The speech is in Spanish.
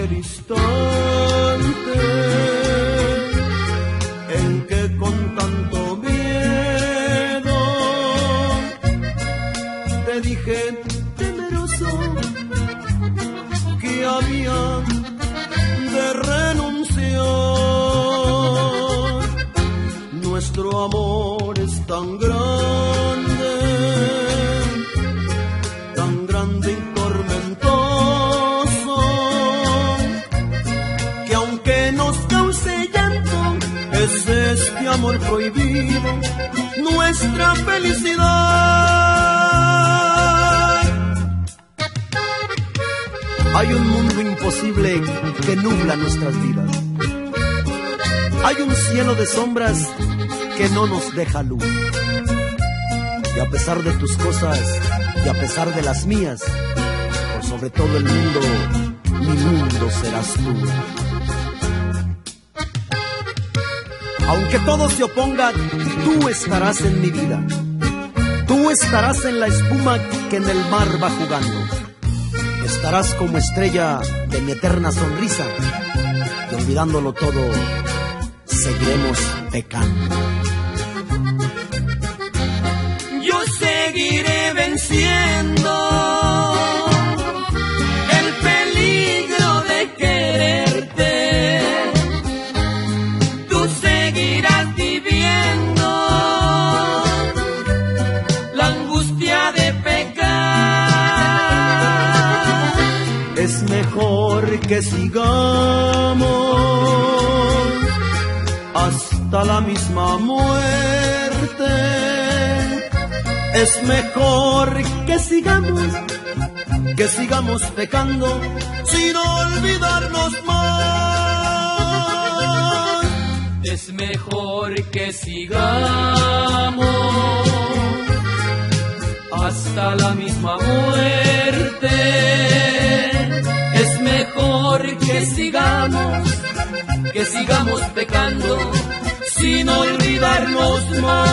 aquel instante en que con tanto miedo te dije temeroso que había de renunciar. Nuestro amor es tan grande nos cause llanto, es este amor prohibido, nuestra felicidad. Hay un mundo imposible que nubla nuestras vidas. Hay un cielo de sombras que no nos deja luz. Y a pesar de tus cosas y a pesar de las mías, por sobre todo el mundo, mi mundo serás tú. Aunque todo se oponga, tú estarás en mi vida. Tú estarás en la espuma que en el mar va jugando. Estarás como estrella de mi eterna sonrisa. Y olvidándolo todo, seguiremos pecando. Mejor que sigamos hasta la misma muerte. Es mejor que sigamos, que sigamos pecando sin olvidarnos más. Es mejor que sigamos hasta la misma muerte. Que sigamos, que sigamos pecando sin olvidarnos más.